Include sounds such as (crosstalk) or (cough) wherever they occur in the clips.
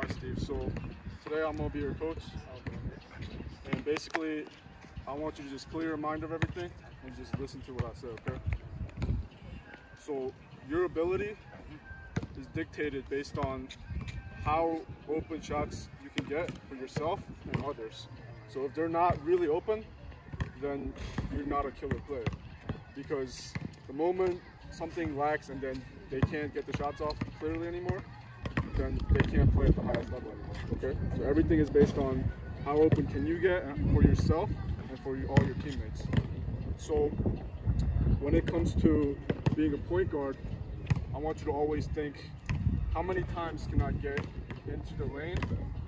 Right, Steve. So today I'm gonna be your coach, and basically, I want you to just clear your mind of everything and just listen to what I say. Okay? So your ability is dictated based on how open shots you can get for yourself and others. So if they're not really open, then you're not a killer player. Because the moment something lacks and then they can't get the shots off clearly anymore, then they can't play at the highest level anymore. Okay? So everything is based on how open can you get uh, for yourself and for all your teammates. So when it comes to being a point guard, I want you to always think, how many times can I get into the lane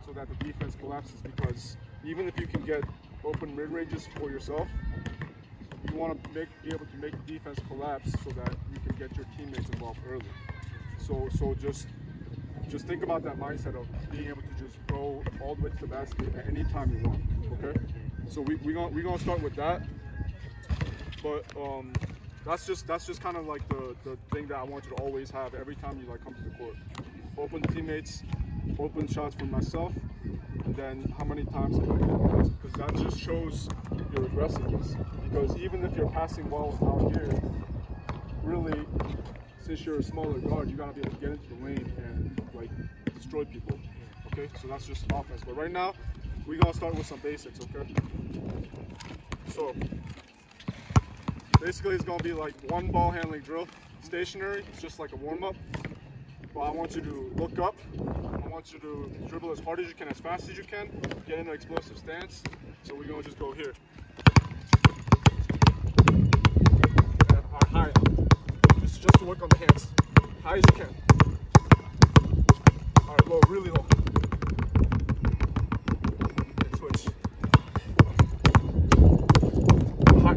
so that the defense collapses? Because even if you can get open mid ranges for yourself, you want to make, be able to make the defense collapse so that you can get your teammates involved early. So, so just just think about that mindset of being able to just go all the way to the basket at any time you want. Okay. So we we gonna we gonna start with that. But um, that's just that's just kind of like the the thing that I want you to always have every time you like come to the court. Open teammates, open shots for myself, and then how many times can I get Because that just shows your aggressiveness. Because even if you're passing well out here, really, since you're a smaller guard, you gotta be able to get into the lane and destroy people. Okay, so that's just offense. But right now, we're gonna start with some basics. Okay. So basically, it's gonna be like one ball handling drill, stationary. It's just like a warm up. But I want you to look up. I want you to dribble as hard as you can, as fast as you can. Get in an explosive stance. So we're gonna just go here. Uh, high. Just, just to work on the hands. High as you can. Right, really low. Switch. High.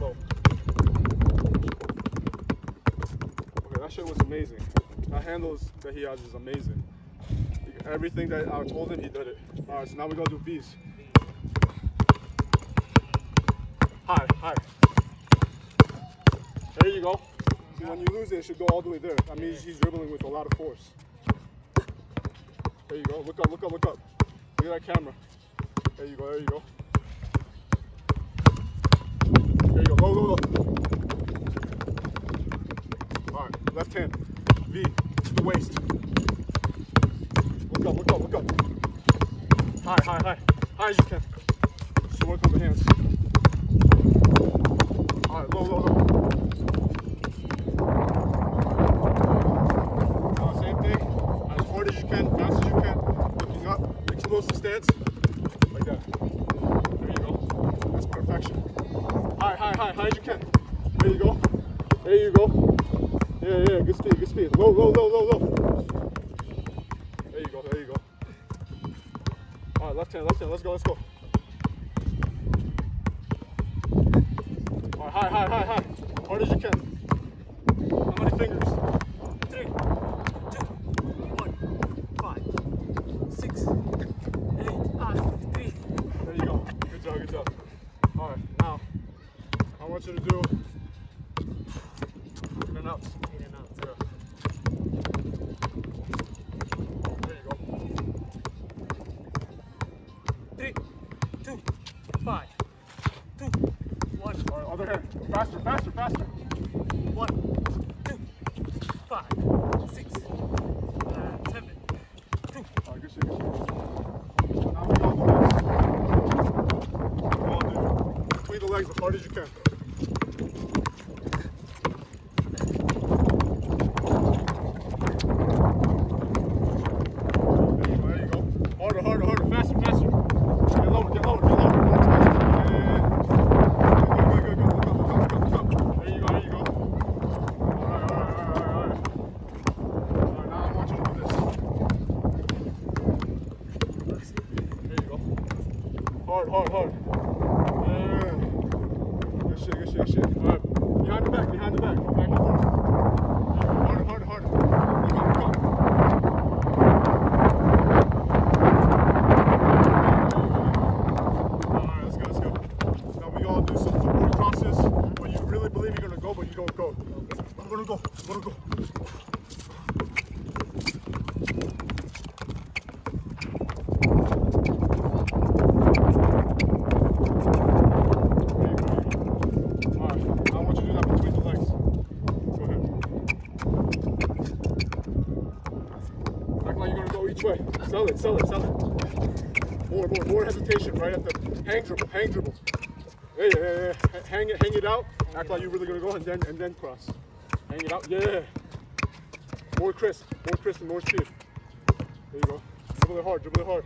Low. Okay, that shit was amazing. That handles that he has is amazing. Everything that I told him, he did it. All right, so now we gotta do V's. High, high. There you go. See, when you lose it, it should go all the way there. That means he's dribbling with a lot of force. There you go. Look up, look up, look up. Look at that camera. There you go, there you go. There you go. Low, low, low. All right, left hand. V to the waist. Look up, look up, look up. High, high, high. High as you can. Just work on the hands. All right, low, low, low. Now, same thing. As hard as you can, fast as you can. Looking up, explosive stance. Like that. There you go. That's perfection. High, high, high, high as you can. There you go. There you go. Yeah, yeah, good speed, good speed. Low, low, low, low, low. There you go, there you go. All right, left hand, left hand. Let's go, let's go. All right, high, high, high, high. Hard as you can. How many fingers? Three, two, one, five, six, eight, ah. There you go. Good job, good job. All right, now I want you to do in and out. In and out. Yeah. There you go. Three, two, five, two, one, All right, other hand. Faster, faster, faster. one, two, five, six, uh, seven, two. All right, good shit, good shit. Now we gonna do this. We're gonna do between the legs as hard as you can. There you go, there you go. Harder, harder, harder, faster, faster. Get lower, get lower, get lower. Yeah, yeah, yeah. Good, good, good, good. Look up, look up, look up, look up. There you go, there you go. All right, all right, all right, all right. All right, now I want you to do this. There you go. Hard, hard, hard. Yeah. Good shit, good shit, good shit. All right. Behind the back, behind the back. Back and forth. There you go. Harder, harder, harder. Look up, look up. Alright, let's go, let's go. Now we all do some footboard crosses where you really believe you're gonna go, but you don't go. I'm gonna go, I'm gonna go. way. Sell it, sell it, sell it. More, more, more hesitation right at the hang dribble, hang dribble. Yeah, yeah, yeah. Hang it, hang it out. Act like you're really gonna go and then and then cross. Hang it out. Yeah. More crisp, more crisp and more speed. There you go. Dribble it hard, dribble it hard.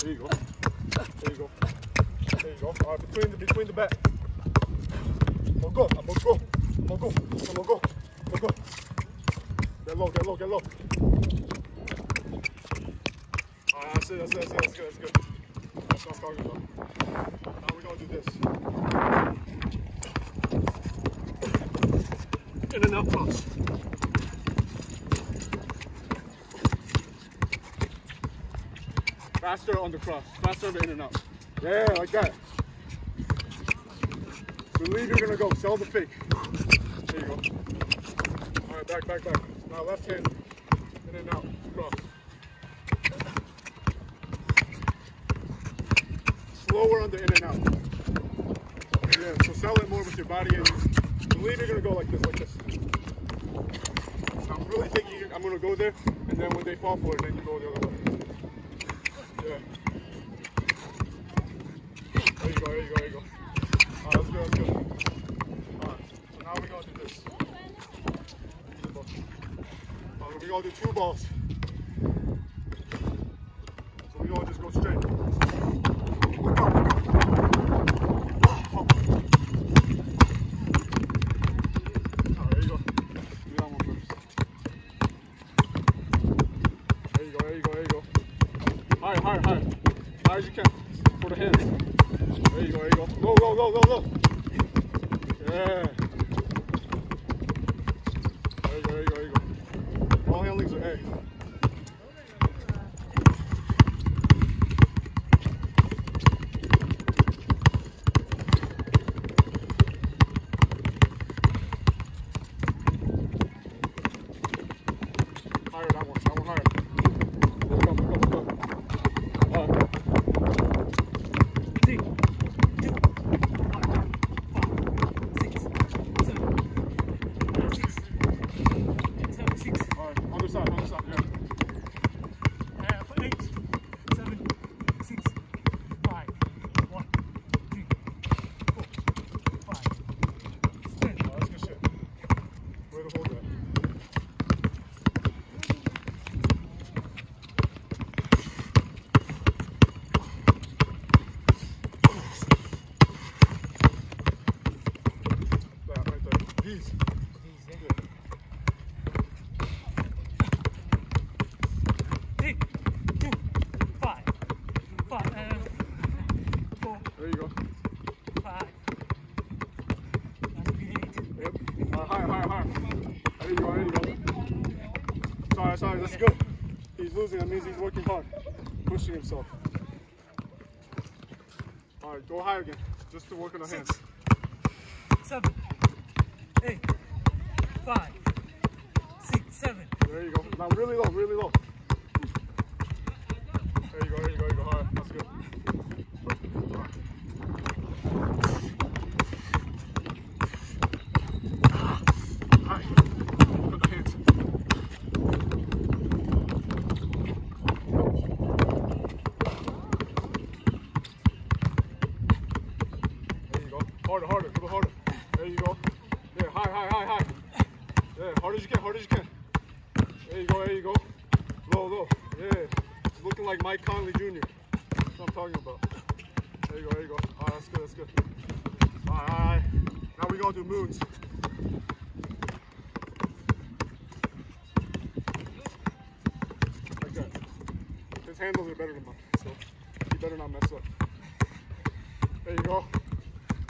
There you go. There you go. There you go. All right, between the between the back. I'm gonna go. I'm gonna go. I'm gonna go. I'm gonna go. I'm gonna go. Get low. Get low. Get low. All right, that's it. That's it. That's it. That's good. That's good. That's I'm talking about. Now we're gonna do this. In and out cross. Faster on the cross. Faster the in and out. Yeah, like that. Believe you're gonna go. Sell the fake. There you go. All right, back, back, back. Now left hand. In and out. Cross. Slower on the in and out. Yeah, so sell it more with your body and believe you're gonna go like this, like this. So I'm really thinking I'm gonna go there, and then when they fall for it, then you go the other way. Yeah. There you go, there you go, there you go. Alright, that's good, that's good. Alright, so now we're gonna do this. Alright, we're gonna do two balls. So we're gonna just go straight. Alright, there you go. Do that one first. There you go, there you go, there you go. Higher, higher, higher. High as you can. For the hands. There you go, there you go. Go, go, go, go, go. Yeah. There you go, there you go, there you All handlings are A. Higher, that one, that one higher. There we go, there we go, there we go. Alright. Three, two, one, five, six, seven, six, seven, six, Alright, other side, other side, yeah. uh, for eight, seven, six, five, one, three, four, five, ten. Oh, that's good shit. Way to hold that. That right there. These. Three, two, five, five, uh, four, There you go. five, and eight. Yep. Uh, higher, higher, higher. There you go, there you go. Sorry, sorry, that's good. He's losing, that means he's working hard. Pushing himself. Alright, go higher again. Just to work on the hands. Six, seven, eight, five, six, seven. There you go. Now really low, really low. There you go, there you go, there you go. Alright, that's good. Alright. Put the hands. There you go. Harder, harder, a little harder. There you go. There, high, high, high, high. Yeah, hard as you can, hard as you can. There you go, there you go. Low, low. Yeah. Looking like Mike Conley Jr. That's what I'm talking about. There you go, there you go. Alright, that's good, that's good. Alright, alright. Now we gonna do moons. Like that. His handles are better than mine, so he better not mess up. There you go.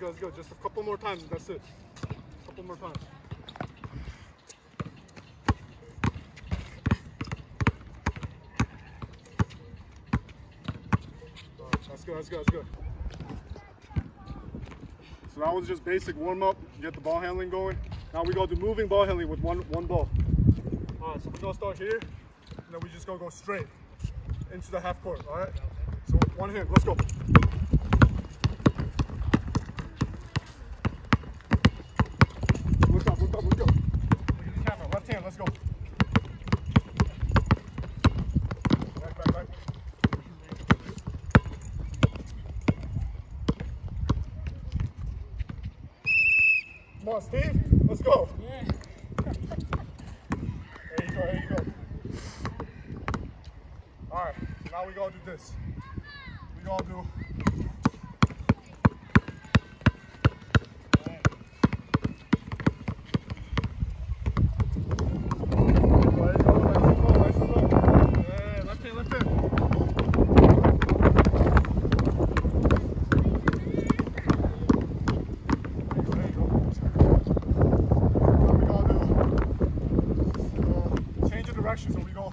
That's good. Just a couple more times, that's it. A couple more times. That's good, that's good, that's good. So that was just basic warm up, get the ball handling going. Now we go to moving ball handling with one one ball. Alright, so we're gonna start here, and then we just gonna go straight into the half court, alright? So one hand, let's go. Look up, look up, look up. Look at the camera, left hand, let's go. Back, back, back. Come on, Steve. Let's go. Yeah. There you go, there you go. All right, now we gotta do this. We gotta do. There you go, nice and low, nice and low. Yeah, left hand, left hand. There you go, there you go. Now we gotta do uh, change the direction so we go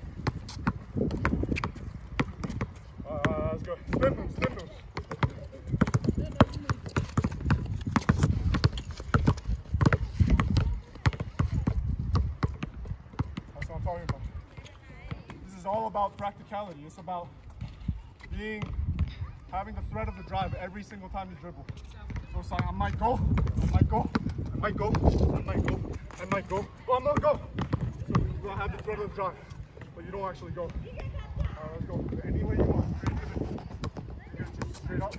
That's what I'm talking about. This is all about practicality. It's about being, having the threat of the drive every single time you dribble. So I might go, I might go, I might go, I might go, I might go. Oh, I'm gonna go. So gonna have the threat of the drive, but you don't actually go. Alright, let's go. Any way you want. Yeah, just straight up.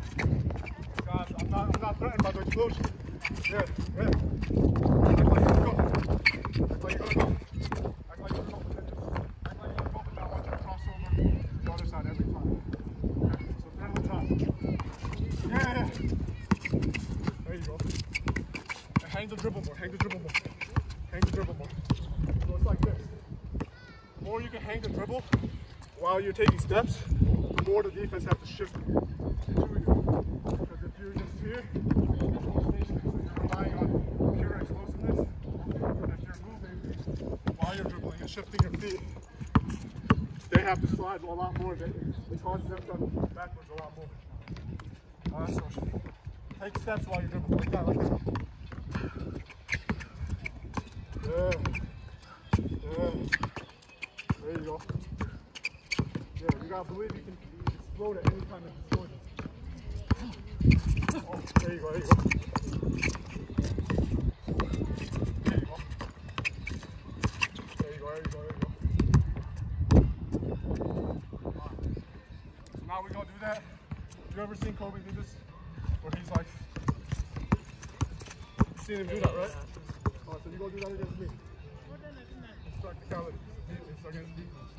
Guys, I'm There you go. Hang the dribble more, hang the dribble more. Hang the dribble more. So it's like this. More you can hang the dribble while you're taking steps, the more the defense have to shift to you. Because if you're just here, there's no station, so you're relying on pure explosiveness. But if you're moving while you're dribbling and shifting your feet, a lot more. They, it causes them to go backwards a lot more. Alright, so take steps while you're dribbling, like that, like that. Yeah. Yeah. There you go. Yeah, you gotta believe you can explode at any time it's exploding. Oh, there you go, there you go. There you go. There you go, there you go, there you go. Alright. Now we're gonna do that. You ever seen Kobe do this? Where he's like, you seen him do that, right? Alright, so you go do that against me. Practicality. It's against defense.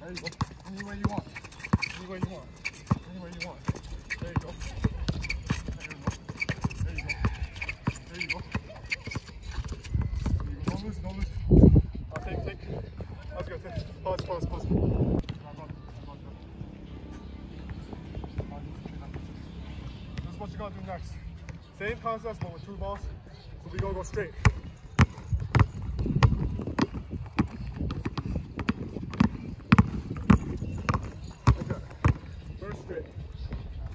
There you go. Any way you want. Any way you want. Any way you want. There you go. There you go. There you go. There you go. Same concept, but with two balls. So we gonna go straight. Okay. First straight.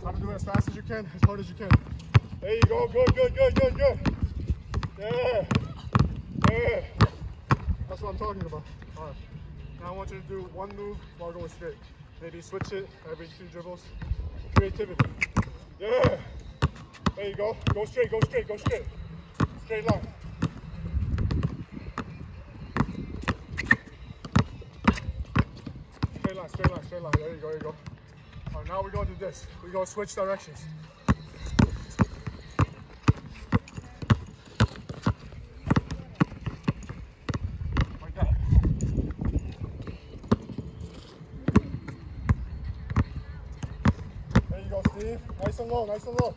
Try to do it as fast as you can, as hard as you can. There you go. Good, good, good, good, good. Yeah. Yeah. That's what I'm talking about. All right. Now I want you to do one move while going straight. Maybe switch it every two dribbles. Creativity. Yeah. There you go. Go straight, go straight, go straight. Straight line. Straight line, straight line, straight line. There you go, there you go. Now we're gonna do this. We're gonna switch directions. There you go, Steve. Nice and low, nice and low.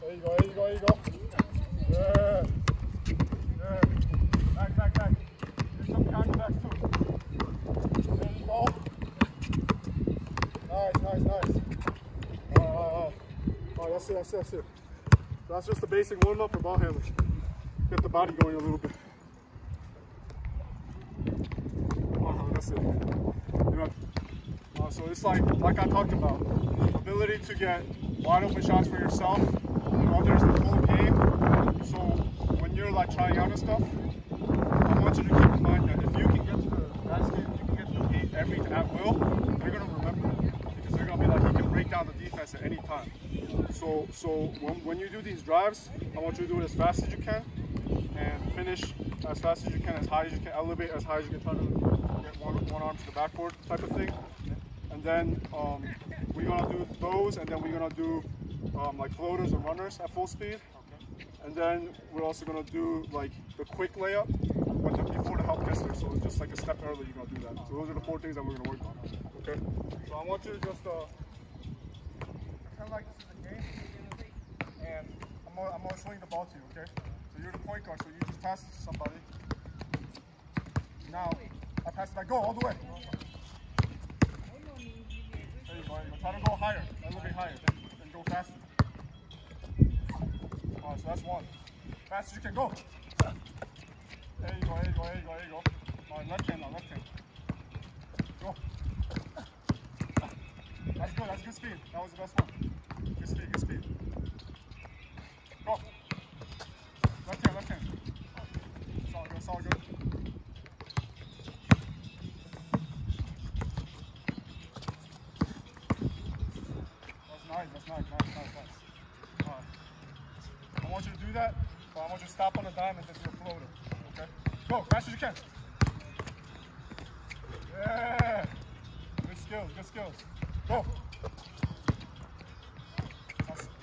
There you go, there you go, there you go. Yeah. Yeah. Back, back, back. Do some behind back too. There you go. Nice, nice, nice. Uh, uh, that's it, that's it, that's it. That's just the basic warm up for ball handlers. Get the body going a little bit. Uh, that's it. You know, uh, so it's like, like I talked about, ability to get wide open shots for yourself and others the whole game. So when you're like trying out and stuff, I want you to keep in mind that if you can get to the basket, you can get to the paint every at will, they're gonna remember it because they're gonna be like, he can at any time. So, so when, when you do these drives, I want you to do it as fast as you can and finish as fast as you can, as high as you can, elevate as high as you can, try to get one, one arm to the backboard type of thing. And then um, we're gonna do those, and then we're gonna do um, like floaters and runners at full speed. And then we're also gonna do like the quick layup when the, before the help gets there. So just like a step early, you're gonna do that. So those are the four things that we're gonna work on. Okay. So I want you to just uh, of like this is a game, and I'm gonna, I'm gonna swing the ball to you. Okay. So you're the point guard, so you just pass it to somebody. Now I pass it. I go all the way. There you go. there you go. Try to go higher. Elevate higher. Then, then go faster. All right, so that's one. Fast as you can go. There you go, there you go, there you go, there you go. All right, left hand now, left hand. Go. That's good, that's good speed. That was the best one. Go. Left hand, left hand. It's all good, it's all good. That's nice, that's nice, nice, nice, nice. I want you to do that, but I want you to stop on a floater. Okay? Go, fast as you can. Yeah. Good skills, good skills. Go.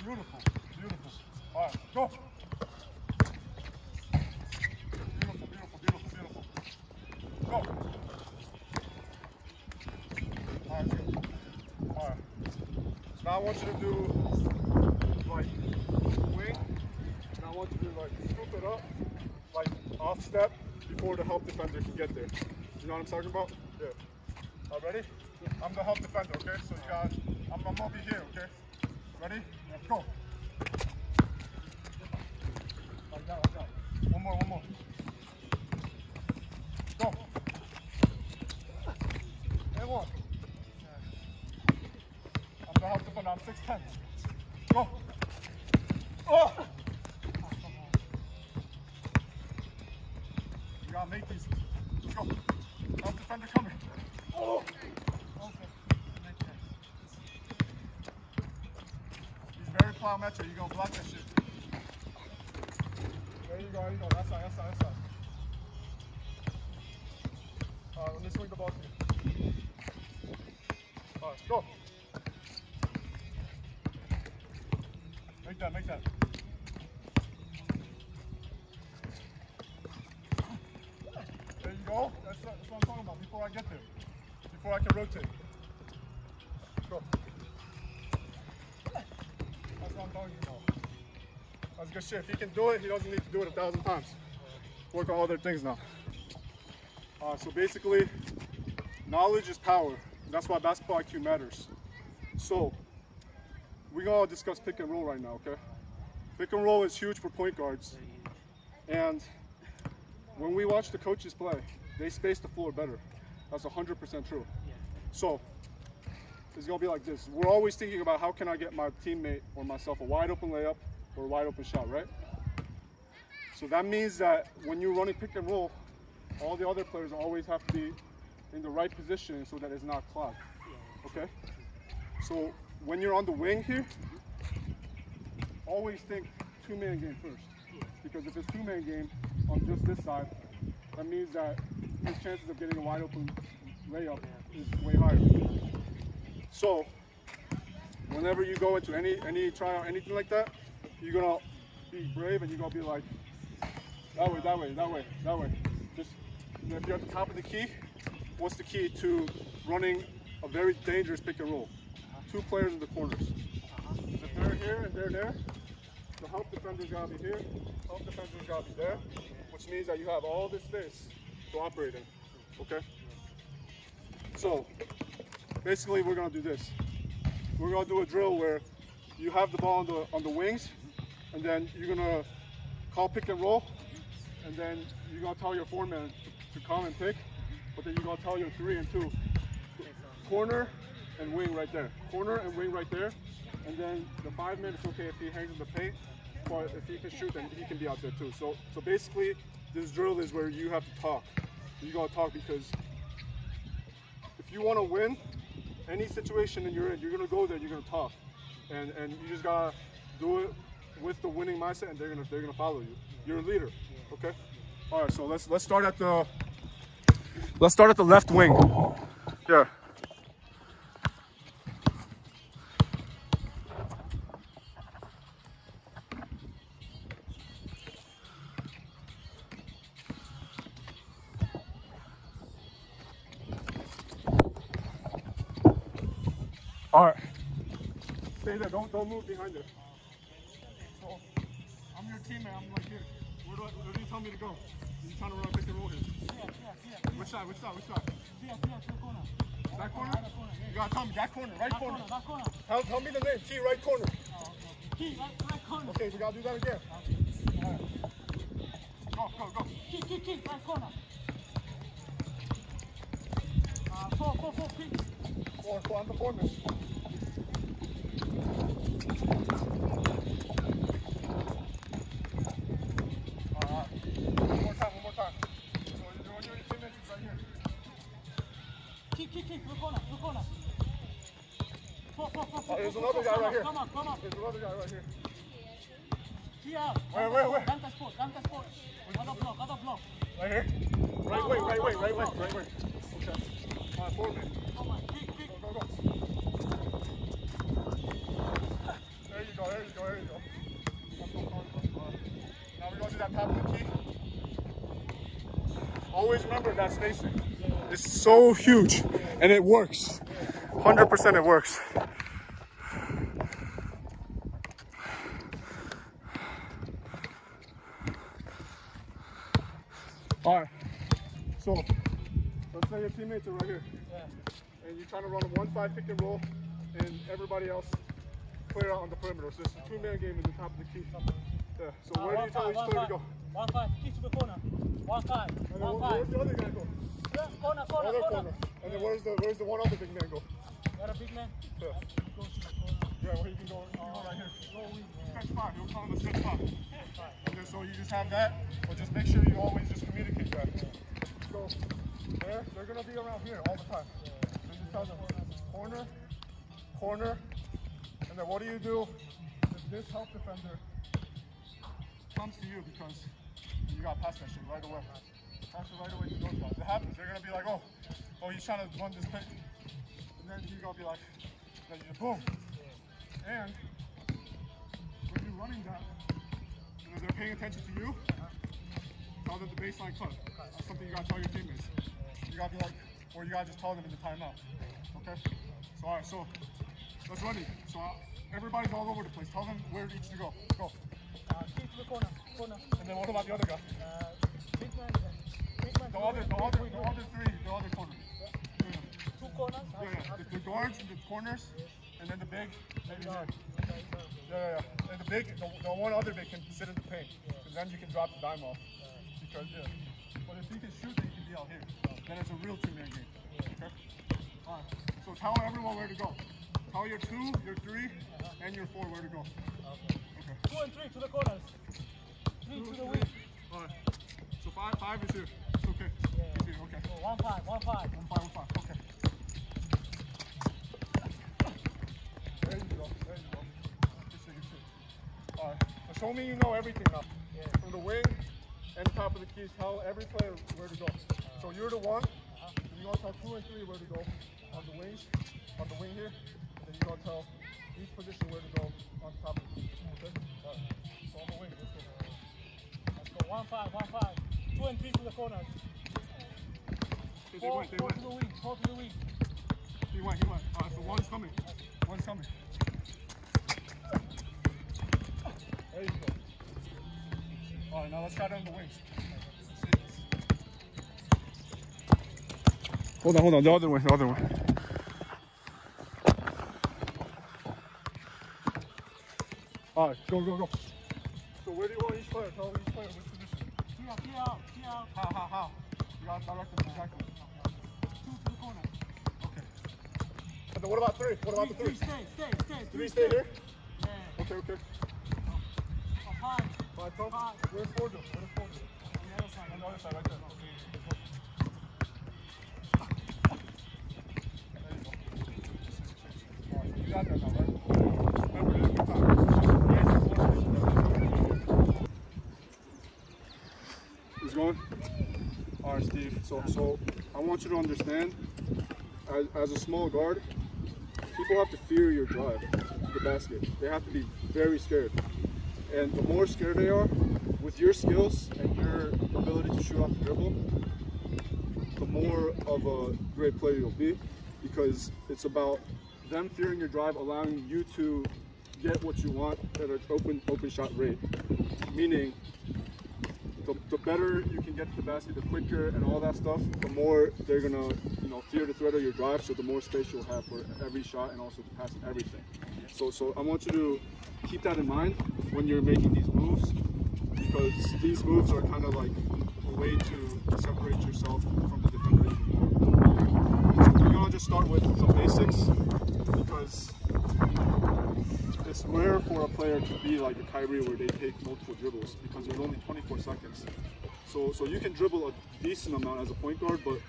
Beautiful, beautiful. All right, go. Beautiful, beautiful, beautiful, beautiful. Go. All right, good. All right. Now I want you to do like wing, and I want you to like scoop it up, like off step before the help defender can get there. You know what I'm talking about? Yeah. All right, ready? I'm the help defender, okay? So you got, I'm, I'm gonna be here, okay? Go. Make that, make that. There you go. That's, that's what I'm talking about. Before I get there. Before I can rotate. Go. That's what I'm talking about. That's good shit. If he can do it, he doesn't need to do it a thousand times. Work on other things now. Uh, so basically, knowledge is power. That's why basketball IQ matters. So, we're gonna discuss pick and roll right now, okay? Pick and roll is huge for point guards. And when we watch the coaches play, they space the floor better. That's 100% true. So, it's gonna be like this. We're always thinking about how can I get my teammate or myself a wide open layup or a wide open shot, right? So that means that when you're running pick and roll, all the other players always have to be in the right position so that it's not clogged. Okay? So when you're on the wing here, always think two-man game first. Because if it's two-man game on just this side, that means that his chances of getting a wide open layup is way higher. So whenever you go into any any tryout, anything like that, you're gonna be brave and you're gonna be like, that way, that way, that way, that way. Just if you're at the top of the key, what's the key to running a very dangerous pick and roll? Uh-huh. Two players in the corners. Uh-huh. If they're here and they're there, the help defender's gotta be here, help defender's gotta be there, which means that you have all this space to operate in. Okay? So basically we're gonna do this. We're gonna do a drill where you have the ball on the on the wings, and then you're gonna call pick and roll, and then you're gonna tell your four man to, to come and pick, but then you're gonna tell your three and two, corner and wing right there, corner and wing right there, and then the five man it's okay if he hangs in the paint, but if he can shoot, then he can be out there too. So so basically, this drill is where you have to talk. You gotta talk because if you want to win any situation that you're in, you're gonna go there, you're gonna talk, and and you just gotta do it with the winning mindset, and they're gonna they're gonna follow you. You're a leader, okay? All right, so let's let's start at the let's start at the left wing. Yeah. All right. Stay there. Don't don't move behind it. I'm your teammate. I'm like here. Where do I, where do you tell me to go? You trying to run a pick and roll here? Which side? Which side? Which side? That corner? You gotta tell me that corner. Right corner. Tell, tell me the name. T. Right corner. Key, right, right corner. Okay, we gotta do that again. Right. Go go Key, key, key, back corner. go. Four four. I'm the four man. Here. Come on, come on. There's another guy right here. Here. Where, where, where? dunker spot, dunker spot. Other block, other block. Right here. Right wing, right wing, right wing, right wing. Okay. Alright, four man. Come on, kick, kick. Go, go, go. There you go, there you go, there you go. That's so comfortable. Alright. Now we're gonna do that top of the key. Always remember that spacing. It's so huge and it works. 100% it works. All right. So let's say your teammates are right here and you're trying to run a one side pick and roll and everybody else clear out on the perimeter. So it's a two man game in the top of the key. Yeah. So Uh, where do you tell five, each player five. to go? One five, kick to the corner. One five, And one where- five. where's the other guy go? Yeah, Corner, corner, Other corner. corner. And then where's the where's the one other big man go? You're a big man. Yeah. To. Yeah, you can go, uh, you right here. And so you just have that, but just make sure you always just communicate that. So there, they're gonna be around here all the time. Just tell them corner, corner, and then what do you do if this help defender comes to you because you got past that shit right away. Pass it right away to those guys. It happens. They're gonna be like, oh, oh, he's trying to run this pick. And then you're gonna be like, boom. And when you're running that, and they're paying attention to you, tell them the baseline cut. That's something you gotta tell your teammates. You gotta be like, or you gotta just tell them in the timeout. Okay? So alright, so let's run it. So uh, everybody's all over the place. Tell them where each to go. Go. Uh, kick to the corner, corner. And then what about the other guy? Uh, big man, big man. The other, the other, the other three, the other corner. Yeah, Two corners. yeah, yeah. corners, and then the big, maybe here. Yeah, yeah, yeah. And the big, the, the one other big can sit in the paint. Because then you can drop the dime off. Because, yeah. But if he can shoot, then he can be out here. Then it's a real two-man game. Okay? Alright. So tell everyone where to go. Tell your two, your three, and your four where to go. Okay. Two and three to the corners. Three to the wing. Alright. So five, five is here. It's okay. Yeah. It's here. Okay. One five, one five. One five, one five. Okay. There you go. There you go. Good shit, good shit. Alright. Me you know everything now. Yeah. From the wing and top of the keys, tell every player where to go. So you're the one, and you're gonna tell two and three where to go on the wings, on the wing here, and then you're gonna tell each position where to go on top of the keys. Okay? Alright. So on the wing, let's go. Let's go. One five, one five. Two and three to the corners. They Four, went, they four went. to the wing. Four to the wing. He went, he went. Alright, so one's coming. One's coming. Alright, now let's try it on the wings. Hold on, hold on. The other way, the other way. Alright, go, go, go. So where do you want each player? Tell each player which position. Here, here out, here out. How, how, how? You gotta direct them exactly. Two to the corner. Okay. And then what about three? What about the Three, three? three, stay, stay, stay. Three stay here? Yeah. Okay, okay. Twelve. Five. Where's four go? Where's four? On the other side. On the other side, right there. There you go. You got that now, right? Going? Alright, Steve. So, so I want you to understand, as, as a small guard, people have to fear your drive to the basket. They have to be very scared. And the more scared they are, with your skills and your ability to shoot off the dribble, the more of a great player you'll be because it's about them fearing your drive, allowing you to get what you want at an open open shot rate. Meaning the, the better you can get to the basket, the quicker and all that stuff, the more they're gonna, you know, fear the threat of your drive, so the more space you'll have for every shot and also to pass everything. So so I want you to keep that in mind when you're making these moves because these moves are kind of like a way to separate yourself from the defender. So we're gonna just start with some basics because it's rare for a player to be like a Kyrie where they take multiple dribbles because there's only 24 seconds. So so you can dribble a decent amount as a point guard, but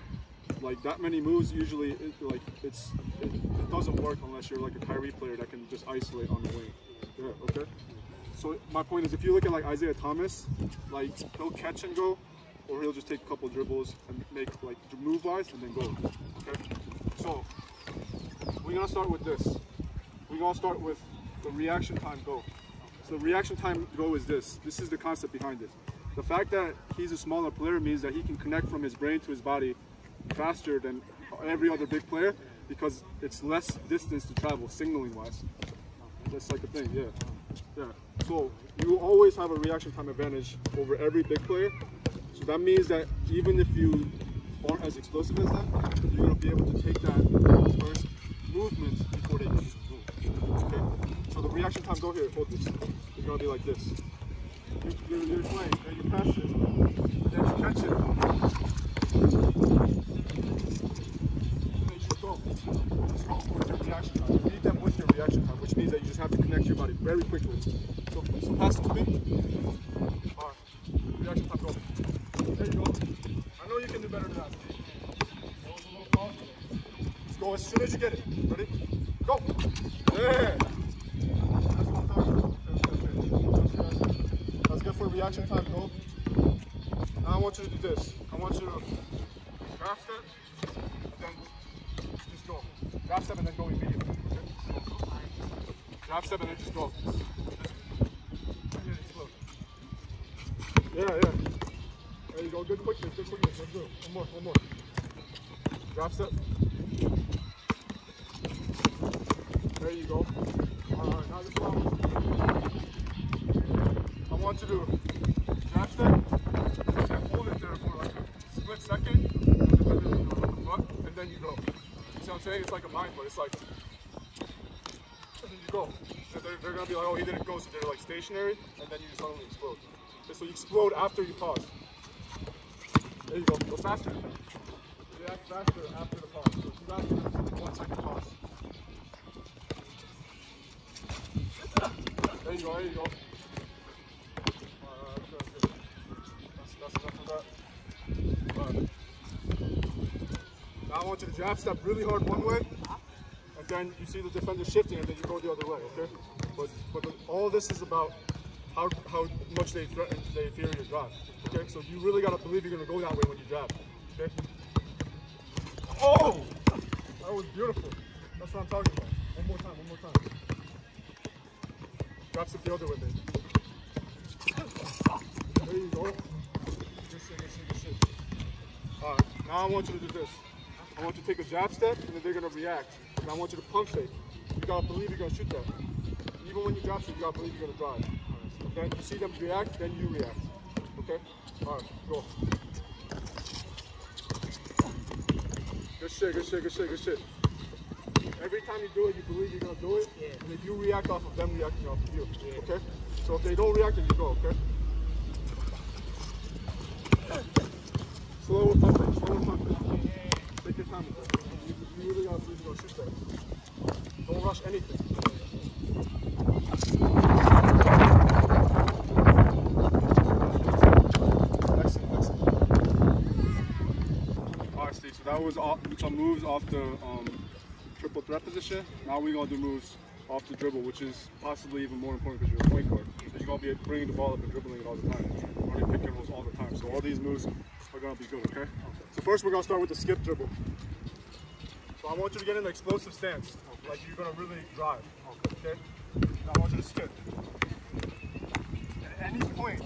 like that many moves usually it, like it's it, it doesn't work unless you're like a Kyrie player that can just isolate on the wing. Yeah, okay. So my point is, if you look at like Isaiah Thomas, like he'll catch and go, or he'll just take a couple dribbles and make like move wise and then go. Okay. So we're gonna start with this. We're gonna start with the reaction time go. So reaction time go is this. This is the concept behind it. The fact that he's a smaller player means that he can connect from his brain to his body faster than every other big player because it's less distance to travel signaling wise. That's like a thing, yeah. Yeah. So you always have a reaction time advantage over every big player. So that means that even if you aren't as explosive as them, you're gonna be able to take that first movement before they move. Okay? So the reaction time go here, hold this. It's gonna be like this. You, you're, you're playing, then you pass it, then you catch it. And then you just go. Just go with your reaction time. You beat them with your reaction time, which means that you just have to connect your body very quickly. So, so pass it to me. Alright. Reaction time, go. There you go. I know you can do better than that. That was a little close. Let's go as soon as you get it. Ready? Go. So you explode after you pause. There you go. Go faster. React faster after the pause. So two after one second pause. There you go. There you go. Now I want you to jab step really hard one way, and then you see the defender shifting, and then you go the other way. Okay? But but all this is about how how much they threaten, they fear your drive. Okay? So you really gotta believe you're gonna go that way when you jab. Okay? Oh, that was beautiful. That's what I'm talking about. One more time. One more time. Drop the other way, baby. There you go. All right. Now I want you to do this. I want you to take a jab step, and then they're gonna react. And I want you to pump fake. You gotta believe you're gonna shoot that. Even when you drop shot, you gotta believe you're gonna drive. Then you see them react, then you react. Okay? All right, go. Good shit, good shit, good shit, good shit. Every time you do it, you believe you're gonna do it, Yeah. and if you react off of them reacting off of you. Yeah. Okay? So if they don't react, then you go. Okay? Slow pump it, slow pump it. Take your time with it. You, you really gotta believe you're gonna shoot that. Don't rush anything. Excellent, excellent. All right, Steve. So that was off, some moves off the um, triple threat position. Now we're gonna do moves off the dribble, which is possibly even more important because you're a point guard. So you're gonna be bringing the ball up and dribbling it all the time, running pick and rolls all the time. So all these moves are gonna be good. Okay. So first we're gonna start with the skip dribble. So I want you to get in an explosive stance, like you're gonna really drive. Okay. Now I want you to skip. At any point,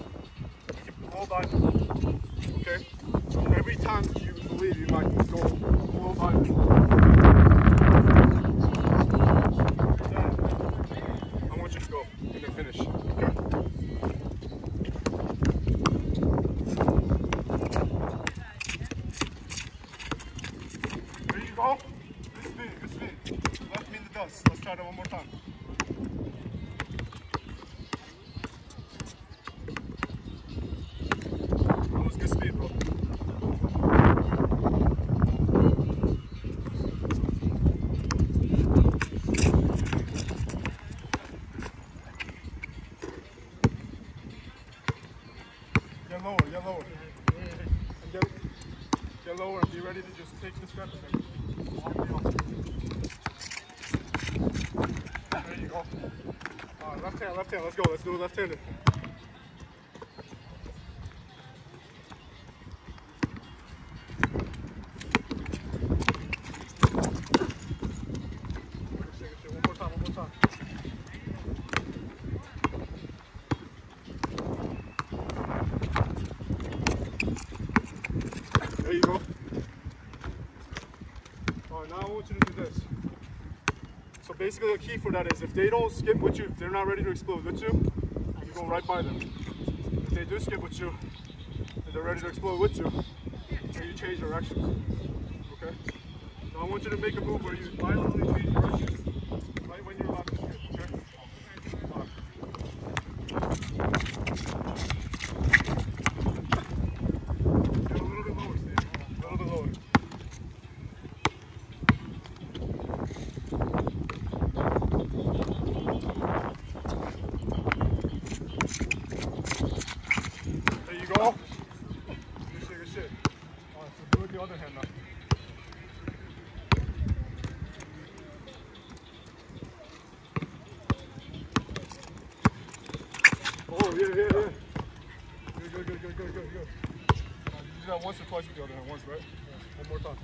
you can hold on. Okay. So every time you believe you might go blow by. I want you to go and then finish. Okay. There you go. Good speed, good speed. Left me in the dust. Let's try that one more time. That was good speed, bro. Get lower, get lower. And get, get lower and be ready to just take this rep and then walk me off. There you go. All right, left hand, left hand. Let's go. Let's do it left-handed. Good shit, good shit. One more time, one more time. There you go. All right, now I want you to do this. So basically the key for that is if they don't skip with you, they're not ready to explode with you, you go right by them. If they do skip with you, and they're ready to explode with you, then you change directions. Okay? So I want you to make a move where you violently change directions right when you're about to skip, okay? All right. Get a little bit lower, Steve. A little bit lower. There you go. Good shit, good shit. All right, so do it the other hand now. Oh, yeah, yeah, yeah. Good, good, good, good, good, good, good. Uh, you do that other hand, once, right? Yeah. One more time.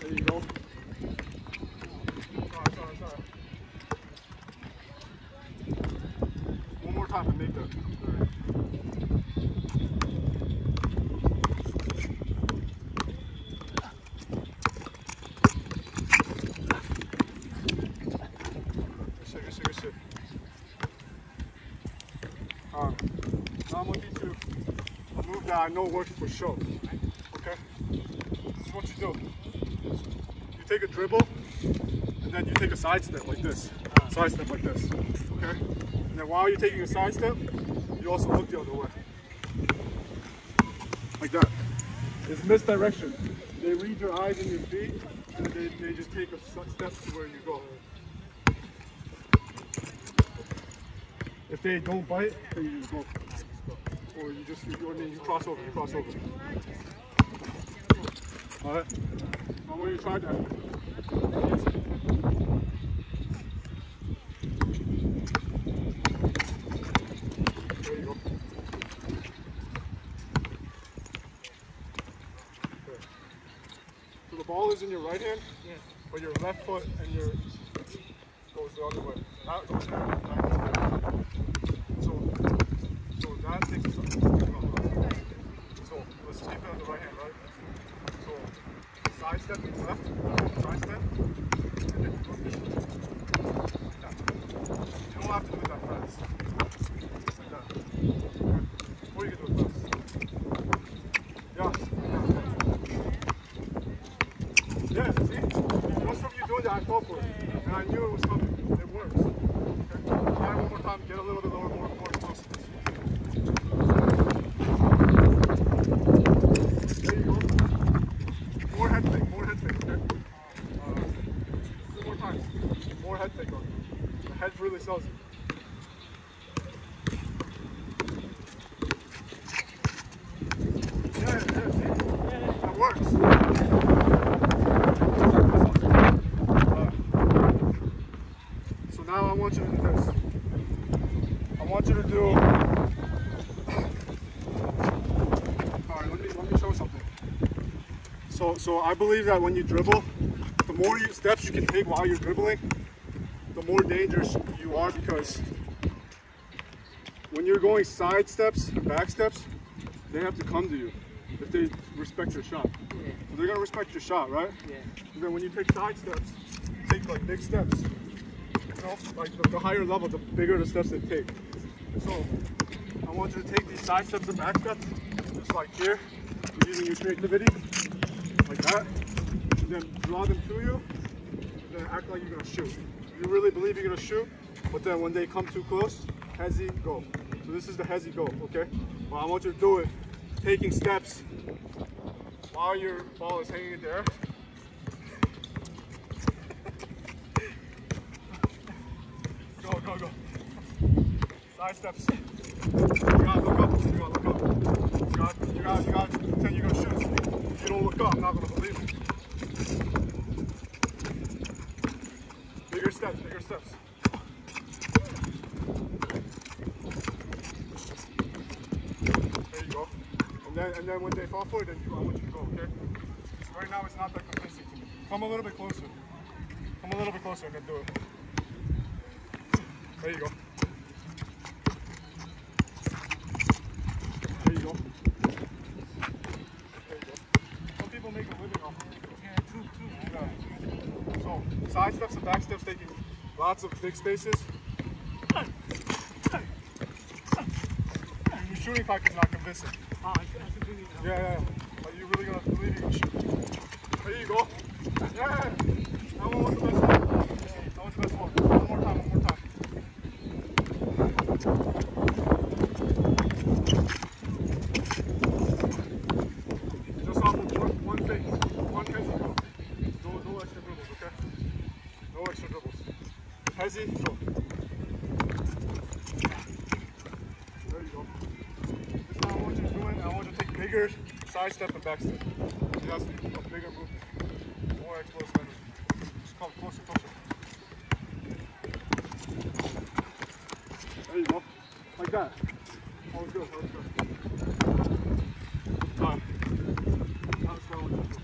There you go. Sorry, sorry, sorry. One more time and make the. the- Good shit, good shit, good shit. Alright. Now I'm gonna teach you a a move that I know works for sure. Okay? This is what you do. You take a dribble, and then you take a side step like this. Side step like this. Okay? And then while you're taking a side step, you also look the other way. Like that. It's misdirection. They read your eyes and your feet, and they, they just take a step to where you go. If they don't bite, then you just go. Or you just, you, I mean, you cross over, you cross over. Alright? Now when you try that, you go. Okay. So the ball is in your right hand, Yes. but your left foot and your goes the other way. That goes there. That goes there. So, so that takes us up. So let's keep it on the right hand, right? So side step to the left, side step, and then you go this way. Like that. You don't have to do it that fast. Like that. Okay. Or you can do it fast. Yeah. Yeah. Yeah, see? Just from you doing that, I felt for it. And I knew it was coming. It works. Okay? Try one more time. Get a little bit lower, more, more close to this. There you go. More head fake, more head fake, okay? Uh, two more times. More head fake on you. The head really sells it. Yeah, yeah, see? That works. Uh, so now I want you to do this. I want you to do. All right, let me let me show something. So so I believe that when you dribble, the more you, steps you can take while you're dribbling, the more dangerous you are because when you're going side steps, back steps, they have to come to you if they respect your shot. Yeah. So they're gonna respect your shot, right? Yeah. And then when you take side steps, take like big steps. You know, like the, the higher level, the bigger the steps they take. So I want you to take these side steps and back steps, just like here, using your creativity, like that. And then draw them to you, and then act like you're gonna shoot. You really believe you're gonna shoot, but then when they come too close, hezzy, go. So this is the hezzy go, okay? Well, I want you to do it, taking steps while your ball is hanging in the air. Go, go, go. Side steps. You gotta look up. You gotta look up. You gotta, you gotta, you gotta pretend you're gonna shoot. You don't look up, I'm not gonna believe it. Bigger steps, bigger steps. There you go. And then, and then when they fall for it, then you, I want you to go, okay? So right now it's not that convincing to me. Come a little bit closer. Come a little bit closer and then do it. There you go. There you go. There you go. Some people make a living off of it. Yeah, true, true. Yeah. So side steps and back steps taking lots of big spaces. Your shooting pack is not convincing. Ah, I I bring it down. Yeah, yeah. Are you really gonna believe you can shoot? There you go. Yeah. That one was the best one. That was the best one. One more time, one more time. Just off of one, one thing. One hezzy go. No, no extra dribbles, okay? No extra dribbles. Hezzy, go. There you go. This time I want you to do it. I want you to take bigger side step and back step. It has to be a bigger movement. More explosive energy. Just come closer, closer. There you go. Like that. That was good. That was good. Time. Not slow enough.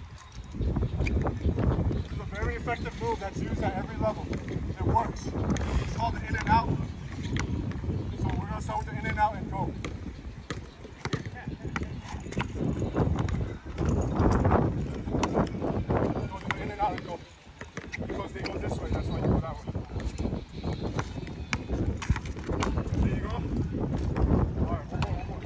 This is a very effective move that's used at every level. It works. It's called the in and out. So we're gonna start with the in and out and go. Go to the in and out and go. Because they go this way, that's why you go that way. There you go. Alright, one more, one more.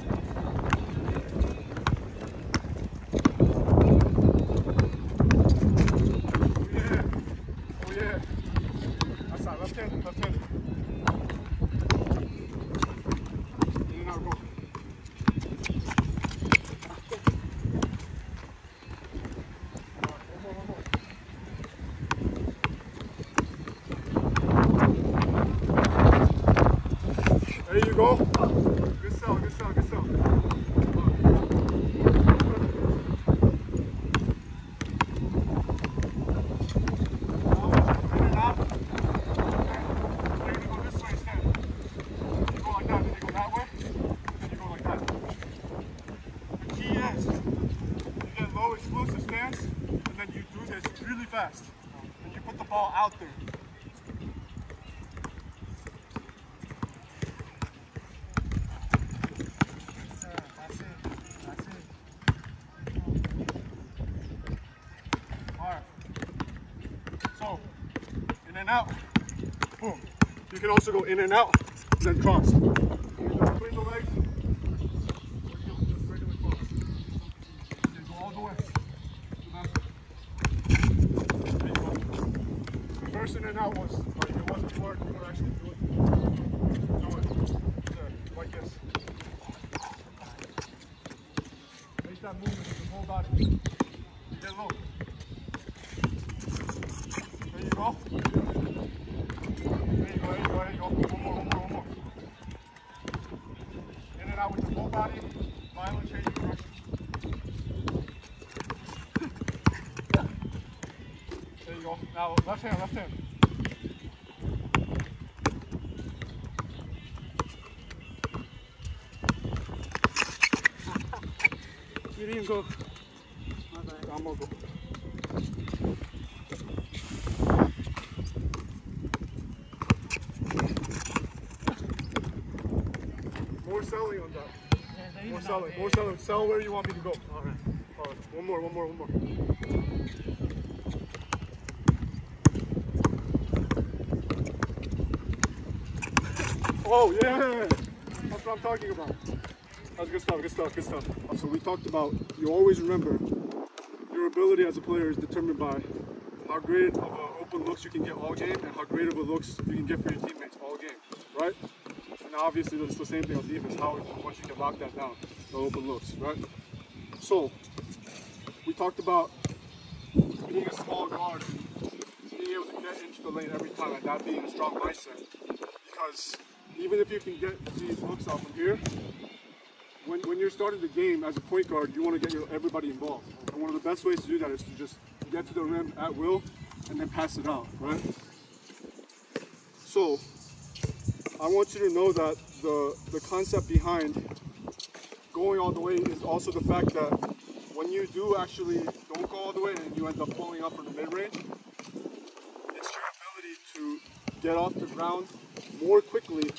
go. Good sell, good sell, good sell. Now, in and out. Okay. Now you're gonna go this way instead. You go like that, then you go that way, then you go like that. The key is you get low explosive stance, and then you do this really fast. And you put the ball out there. That's it. That's it. Alright. So, in and out. Boom. You can also go in and out, then cross. You just Between the legs. or you just regular cross. Okay, go all the way. So that's it. There you go. The first in and out was like it wasn't hard. You would actually do it. Do it. There, like this. Make that movement with the whole body. You get low. There you go. There you go, there you go, there you go. One more, one more, one more. In and out with the whole body. Violent change of direction. There you go. Now left hand, left hand. You didn't go. I'm gonna go. More selling on that. Yeah, More selling. More selling. Sell where you want me to go. All right. All right. One more. One more. One more. Oh yeah. That's what I'm talking about. That's good stuff. Good stuff. Good stuff. So we talked about. You always remember your ability as a player is determined by how great of a open looks you can get all game and how great of a looks you can get for your teammates all game, right? And obviously it's the same thing on defense. How much you can lock that down, the open looks, right? So we talked about being a small guard, being able to get into the lane every time, and that being a strong mindset. Because even if you can get these looks off from here, when, when you're starting the game as a point guard, you want to get your, everybody involved. And one of the best ways to do that is to just get to the rim at will and then pass it out, right? So, I want you to know that the, the concept behind going all the way is also the fact that when you do actually don't go all the way and you end up pulling up from the mid-range, it's your ability to get off the ground more quickly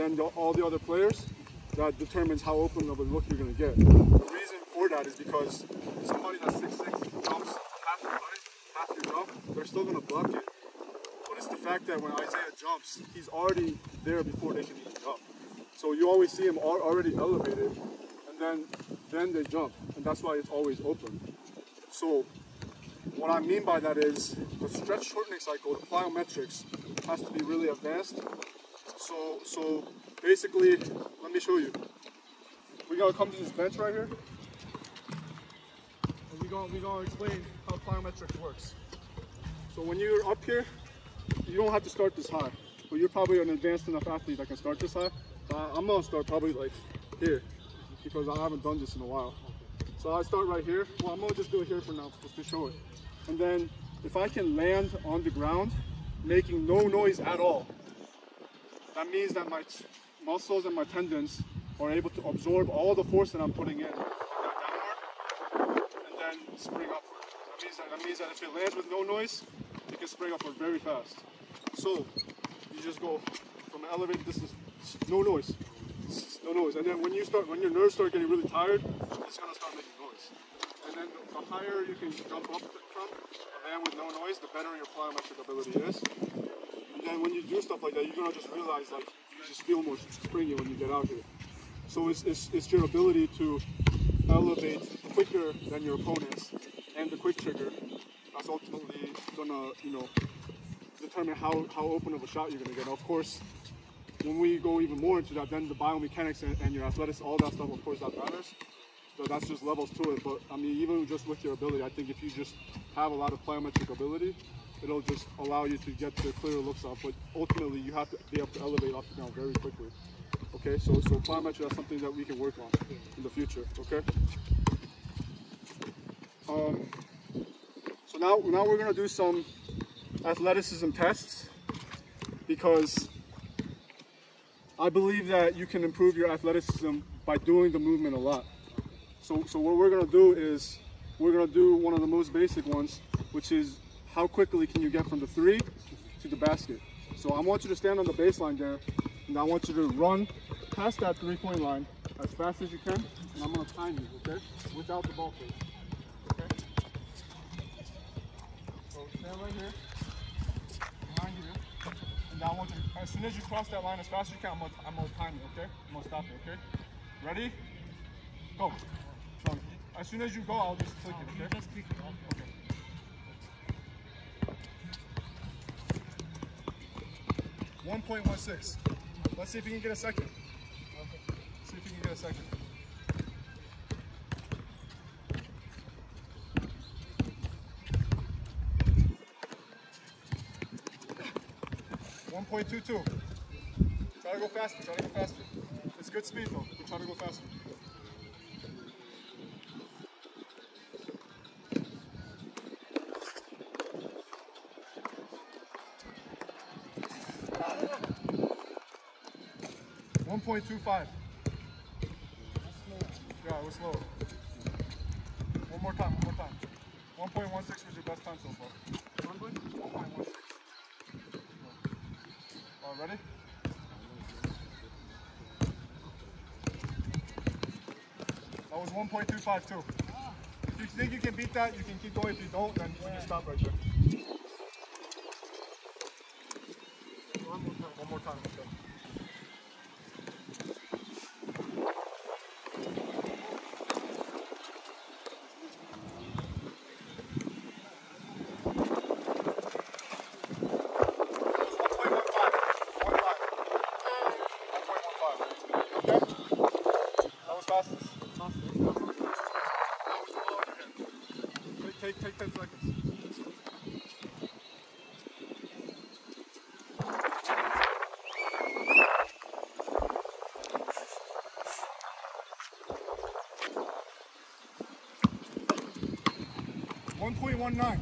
than the, all the other players that determines how open of a look you're going to get. The reason for that is because somebody that's 6'6 jumps half your height, half your jump, they're still going to block it. But it's the fact that when Isaiah jumps, he's already there before they can even jump. So you always see him already elevated, and then then they jump, and that's why it's always open. So what I mean by that is the stretch shortening cycle, the plyometrics, has to be really advanced. So so basically, let me show you. We gotta come to this bench right here, and we gonna we gonna explain how plyometrics works. So when you're up here, you don't have to start this high, but you're probably an advanced enough athlete that can start this high. But I'm gonna start probably like here, because I haven't done this in a while. So I start right here. Well, I'm gonna just do it here for now, just to show it. And then if I can land on the ground, making no noise at all, that means that my muscles and my tendons are able to absorb all the force that I'm putting in downward, and then spring upward. That means that, that means that if it lands with no noise, it can spring upward very fast. So you just go from an elevated distance, no noise, no noise. And then when you start, when your nerves start getting really tired, it's gonna start making noise. And then the, the higher you can jump up from, and then with no noise, the better your plyometric ability is. And then when you do stuff like that, you're gonna just realize like you just feel more springy when you get out here. So it's, it's, it's your ability to elevate quicker than your opponents and the quick trigger that's ultimately gonna, you know, determine how, how open of a shot you're gonna get. Of course, when we go even more into that, then the biomechanics and, and your athletics, all that stuff, of course, that matters. So that's just levels to it. But I mean, even just with your ability, I think if you just have a lot of plyometric ability, it'll just allow you to get the clearer looks off. But ultimately, you have to be able to elevate off the ground very quickly. Okay, so so plyometry that's something that we can work on in the future. Okay. Um, so now now we're gonna do some athleticism tests because I believe that you can improve your athleticism by doing the movement a lot. So so what we're gonna do is we're gonna do one of the most basic ones, which is how quickly can you get from the three to the basket. So I want you to stand on the baseline there, and I want you to run past that three-point line as fast as you can, and I'm gonna time you, okay? Without the ball, please. Okay? So stand right here, behind and I want you, as soon as you cross that line as fast as you can, I'm gonna, I'm gonna time you, okay? I'm gonna stop you, okay? Ready? Go. No, as soon as you go, I'll just click it, okay? Okay. One point one six. Let's see if you can get a second. See if you can get a second. One point two two. Try to go faster. Try to go faster. It's good speed though. Try to go faster. One point two five. Yeah, it was slow. One more time, one more time. One point one six was your best time so far. One point one six. All right, ready? That was 1.252. If you think you can beat that, you can keep going. If you don't, then you can stop right there. One more time. One more time. Okay. Take, take 10 seconds. One nine.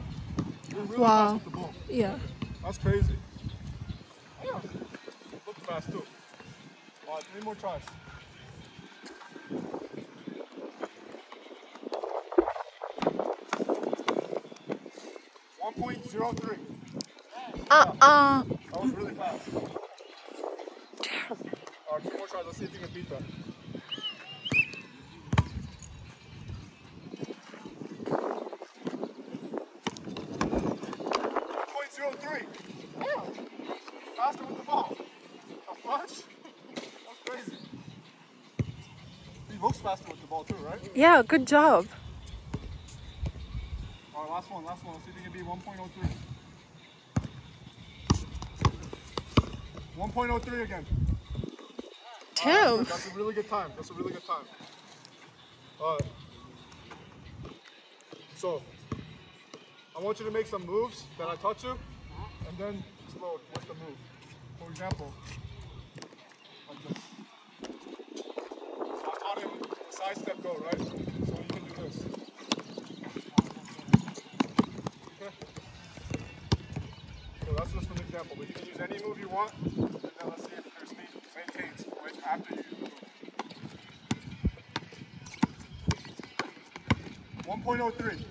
You're really Wow. fast with the ball. Yeah. That's crazy. Yeah. Look fast too. All right, three more tries. One point zero three. Uh uh. That was really fast. All right, two more tries. Let's see if you can beat that. Point zero three. Faster with the ball. A much? That's crazy. He looks faster with the ball too, right? Yeah, good job. All right, last one, last one. Let's see if you can beat 1.03. 1.03 again. Tim. That's a really good time. That's a really good time. All right. So, I want you to make some moves that I taught you, and then explode with the move. For example, like this. So I taught side step go, right? So you can do this. Okay? (laughs) So that's just an example, but you can use any move you want, and then let's see if your speed maintains right after you use the move. 1.03.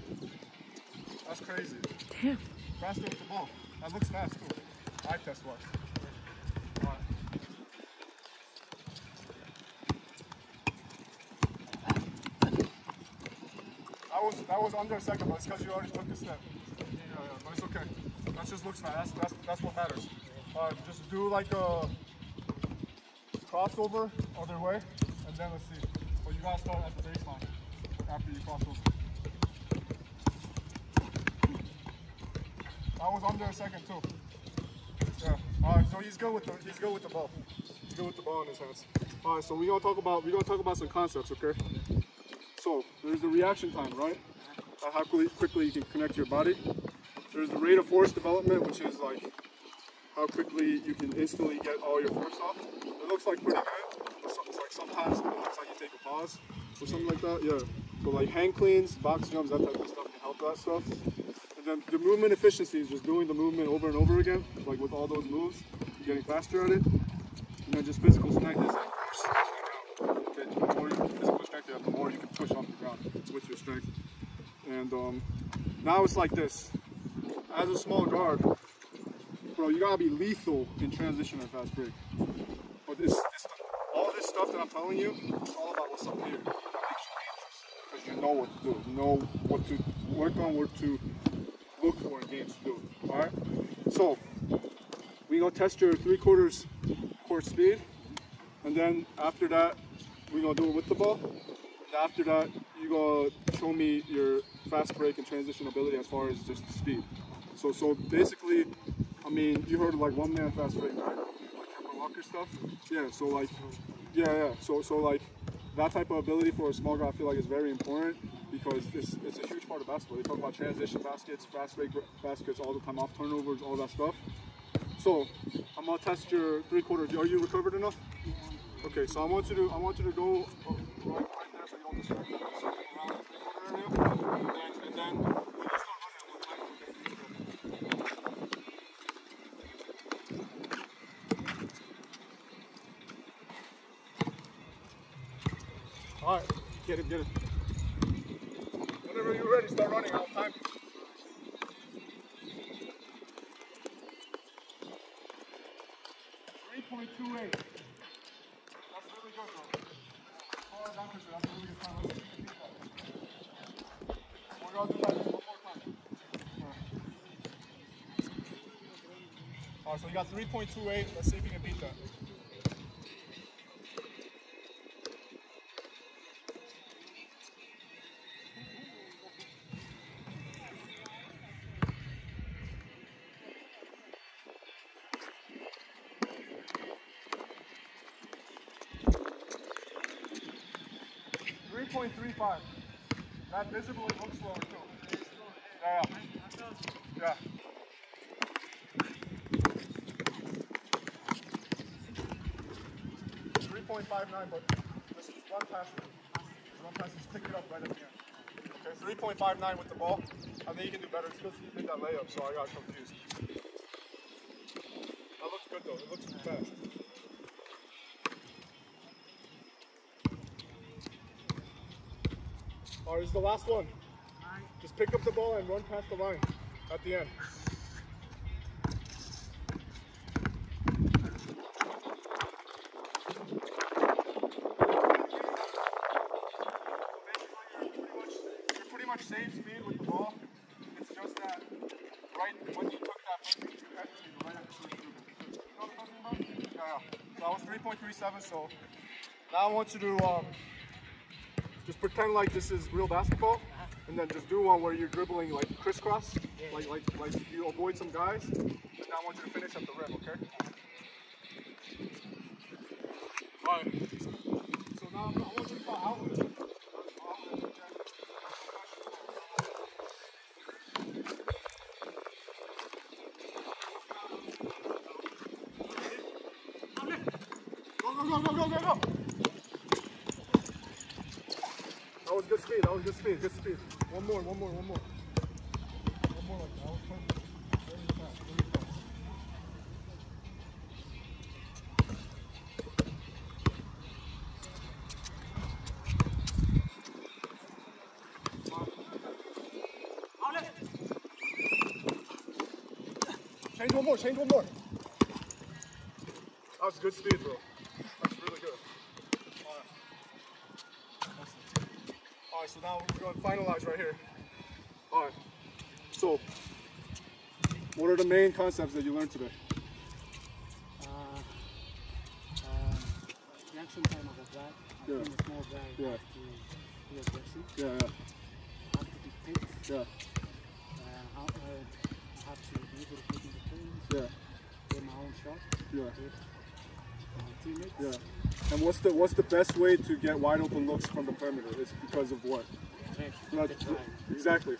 That's crazy. Damn. Faster with the ball. That looks fast too. Eye test wise. Alright. That was under a second, but it's because you already took the step. Yeah, yeah, but it's okay. That just looks fast. That's that's, that's what matters. Uh, just do like a crossover other way, and then let's see. But you gotta start at the baseline after you cross over. That was under a second too. Yeah. All right. So he's good with the he's good with the ball. He's good with the ball in his hands. All right. So we're gonna talk about we're gonna talk about some concepts, okay? So there's the reaction time, right? How quickly, you can connect your body. There's the rate of force development, which is like how quickly you can instantly get all your force off. It looks like pretty good, sometimes it looks like you take a pause or something like that. Yeah. But like hang cleans, box jumps, that type of stuff can help that stuff. And then the movement efficiency is just doing the movement over and over again, like with all those moves, getting faster at it. And then just physical strength is like okay, the more you, physical strength you have, the more you can push off the ground with your strength. And um, now it's like this. As a small guard, bro, you gotta be lethal in transition and fast break. But this, this, all this stuff that I'm telling you, it's all about what's up here. Because you know what to do. You know what to work on, what to look for in games to do. All right. So we gonna test your three quarters court speed, and then after that, we gonna do it with the ball. And after that, you gonna show me your fast break and transition ability as far as just speed. So, so basically, I mean, you heard like one man fast break, right? Like Kemba Walker stuff. Yeah. So like, yeah, yeah. So, so like that type of ability for a small guy, I feel like is very important because it's, it's a huge part of basketball. They talk about transition baskets, fast break baskets all the time, off turnovers, all that stuff. So I'm gonna test your three quarters. Are you recovered enough? Okay, so I want you to I want you to go uh, right, right there so you don't distract them. Circle around the three quarter area, and then and then when you start running, I'm gonna time you, okay? All right, get it, get it. Whenever you're ready, start running. I'll time you. Three point two eight. That's really good, bro. Oh, danke schön. That's a really good time. Let's see if you can beat that. We're gonna do that one more time. Right, so you got 3.28. Let's see if you can beat that. Three point three five. That visibly looks slower too. Yeah. Yeah. Three point five nine, but this is one pass. One pass. Just pick up right at the. Okay, three point five nine with the ball. I think you can do better. It's because you did that layup, so I got confused. That looks good though. It looks fast. All right, this is the last one. Just pick up the ball and run past the line at the end. You're pretty much same speed with the ball. It's just that right when you took that first two head speed, right at the first dribble. You know what I'm talking about? Yeah, yeah. So I was 3.37, so now I want you to um, just pretend like this is real basketball, and then just do one where you're dribbling like crisscross, like like like you avoid some guys, and now I want you to finish at the rim, okay? Alright. So now I want you to go outward. Go, go, go, go, go, go, go! That was good speed. Good speed. One more. One more. One more. One more like that. Change one more. Change one more. That was good speed, bro. So now we're going to finalize right here. All right. So, what are the main concepts that you learned today? Uh, reaction time of a guy. I Yeah. think a small guy Yeah. has to be aggressive, Yeah, have to dictate, yeah, yeah, uh, how, have to be able to put in the paint, yeah, get my own shot, yeah, get my teammates. yeah. And what's the what's the best way to get wide open looks from the perimeter? It's because of what? Check, Like, the time. exactly.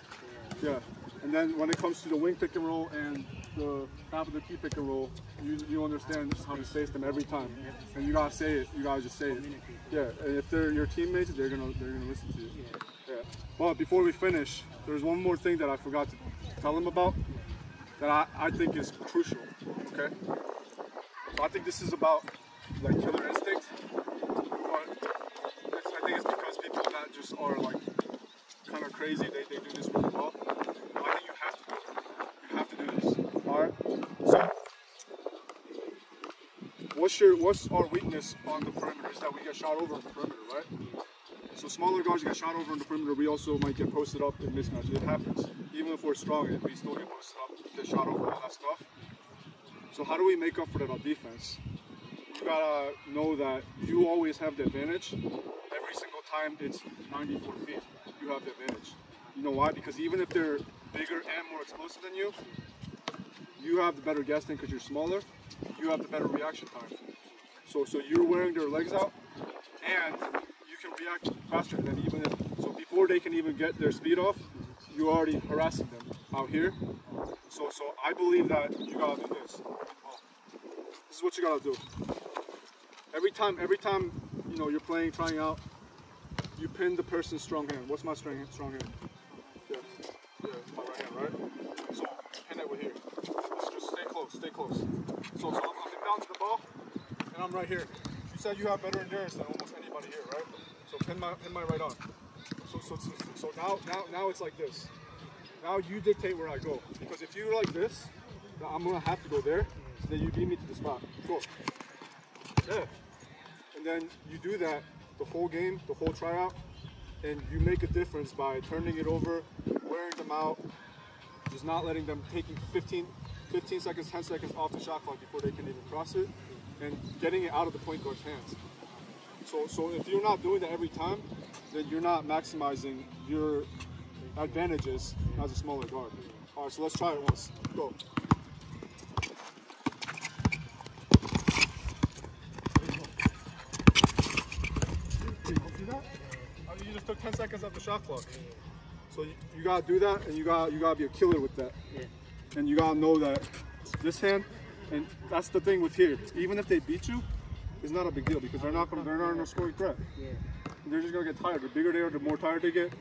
Yeah. And then when it comes to the wing pick and roll and the top of the key pick and roll, you, you understand how to say them every time, and you gotta say it. You gotta just say it. Yeah, and if they're your teammates, they're gonna they're gonna listen to you. Yeah. But before we finish, there's one more thing that I forgot to tell them about that I, I think is crucial. Okay. So I think this is about like killer instinct, but it's, I think it's because people that just are like kind of crazy, they, they do this really well. But I think you have to do it. You have to do this. All right. So, your what's our weakness on the perimeter? Is that we get shot over on the perimeter, right? So smaller guards get shot over on the perimeter. We also might get posted up in mismatches. It happens. Even if we're strong, we still get posted up, get shot over, all that stuff. So how do we make up for that on defense? You gotta know that you always have the advantage. Every single time it's 94 feet, you have the advantage. You know why? Because even if they're bigger and more explosive than you, you have the better guessing because you're smaller. You have the better reaction time. So, so you're wearing their legs out, and you can react faster than even if. So before they can even get their speed off, you're already harassing them out here. So, so I believe that you gotta do this. This is what you gotta do. Every time, every time, you know, you're playing, trying out, you pin the person's strong hand. What's my strong hand? Strong hand. Yeah, yeah, my right hand, right? So pin it with here. Just, stay close, stay close. So, so I'm coming down to the ball, and I'm right here. You said you have better endurance than almost anybody here, right? So pin my pin my right arm. So, so, so, so now, now, now it's like this. Now you dictate where I go. Because if you're like this, I'm gonna have to go there. So Then you beat me to the spot. Cool. Yeah. And then you do that the whole game, the whole tryout, and you make a difference by turning it over, wearing them out, just not letting them taking 15, 15 seconds, 10 seconds off the shot clock before they can even cross it, and getting it out of the point guard's hands. So, so if you're not doing that every time, then you're not maximizing your advantages as a smaller guard. All right, so let's try it once. Go. See that? I mean, you just took 10 seconds off the shot clock. So you, you gotta do that, and you got you gotta be a killer with that. Yeah. And you gotta know that this hand, and that's the thing with here. Even if they beat you, it's not a big deal because they're not gonna they're not gonna score a threat. Yeah. They're just gonna get tired. The bigger they are, the more tired they get.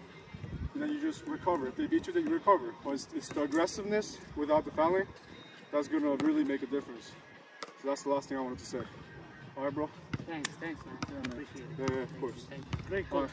And then you just recover. If they beat you, then you recover. But it's, it's the aggressiveness without the fouling that's gonna really make a difference. So that's the last thing I wanted to say. All right, bro. Thanks, thanks, man. Appreciate it. Yeah, yeah, of course. Thank you. Great coach.